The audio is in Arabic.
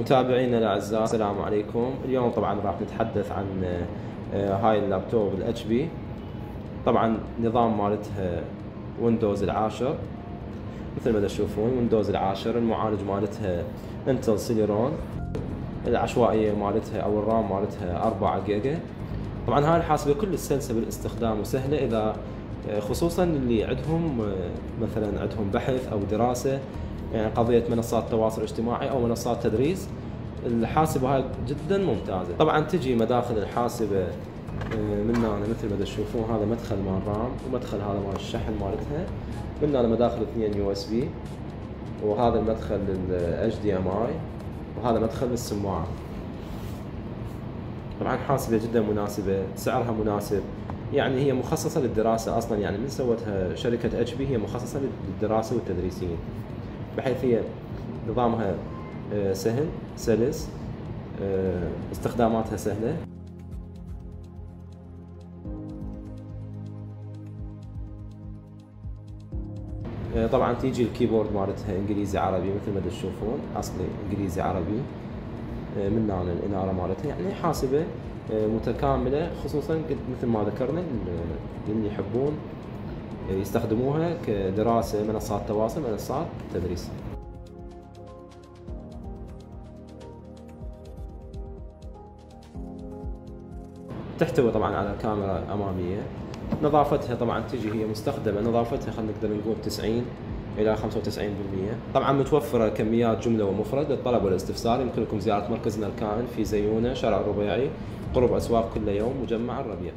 متابعينا الأعزاء السلام عليكم. اليوم طبعا راح نتحدث عن آه، هاي ال laptop ال HP طبعا نظام مالتها Windows العاشر. مثل ما تشوفون Windows العاشر المعالج مالتها Intel Celeron العشوائية مالتها أو ال RAM مالتها 4 جيجا. طبعا هاي الحاسبة كلش سلسه بالاستخدام وسهلة. إذا آه، خصوصا اللي عندهم آه، مثلا عندهم بحث أو دراسة يعني قضية منصات التواصل الاجتماعي أو منصات تدريس. الحاسبة هاي جدا ممتازة. طبعا تجي مداخل الحاسبة آه، من هنا مثل ما تشوفون هذا مدخل مال RAM ومدخل هذا مال الشحن مالتها. من هنا مداخل اثنين USB وهذا المدخل ال HDMI وهذا مدخل السماعة. طبعا حاسبة جدا مناسبة سعرها مناسب. يعني هي مخصصة للدراسة أصلا يعني من سوتها شركة HP هي مخصصة للدراسة والتدريسيين بحيث هي نظامها آه، سهل سلس آه، استخداماتها سهلة. آه، طبعا تيجي الكيبورد مالتها إنجليزي عربي مثل ما تشوفون أصلي إنجليزي عربي من هنا الإنارة مالتها. يعني حاسبة متكاملة خصوصا مثل ما ذكرنا اللي يحبون يستخدموها كدراسة منصات تواصل منصات تدريس. تحتوي طبعا على كاميرا أمامية. نظافتها طبعا تجي هي مستخدمة. نظافتها خلينا نقدر نقول 90 إلى 95% طبعا متوفرة كميات جملة ومفرد للطلب والاستفسار. يمكنكم زيارة مركزنا الكائن في زيونة شارع الربيعي قرب أسواق كل يوم مجمع الربيع.